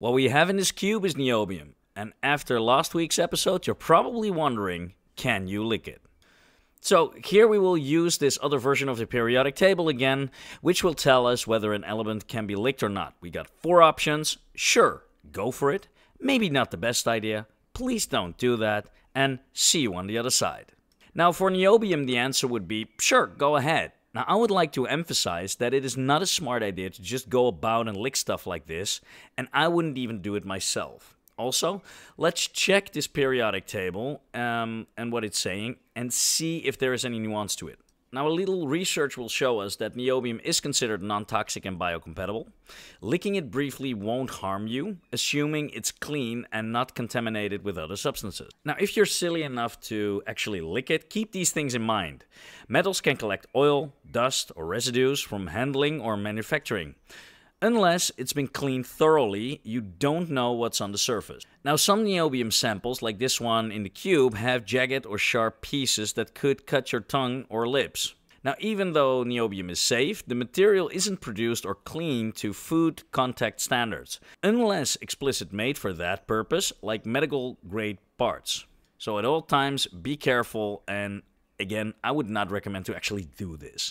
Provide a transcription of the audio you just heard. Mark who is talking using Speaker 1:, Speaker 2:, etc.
Speaker 1: What we have in this cube is niobium, and after last week's episode, you're probably wondering, can you lick it? So here we will use this other version of the periodic table again, which will tell us whether an element can be licked or not. We got four options. Sure, go for it. Maybe not the best idea. Please don't do that, and see you on the other side. Now for niobium, the answer would be, sure, go ahead. Now, I would like to emphasize that it is not a smart idea to just go about and lick stuff like this, and I wouldn't even do it myself. Also, let's check this periodic table um, and what it's saying and see if there is any nuance to it. Now, a little research will show us that niobium is considered non toxic and biocompatible. Licking it briefly won't harm you, assuming it's clean and not contaminated with other substances. Now, if you're silly enough to actually lick it, keep these things in mind. Metals can collect oil, dust, or residues from handling or manufacturing. Unless it's been cleaned thoroughly, you don't know what's on the surface. Now, some niobium samples, like this one in the cube, have jagged or sharp pieces that could cut your tongue or lips. Now, even though niobium is safe, the material isn't produced or cleaned to food contact standards, unless explicit made for that purpose, like medical grade parts. So, at all times, be careful, and again, I would not recommend to actually do this.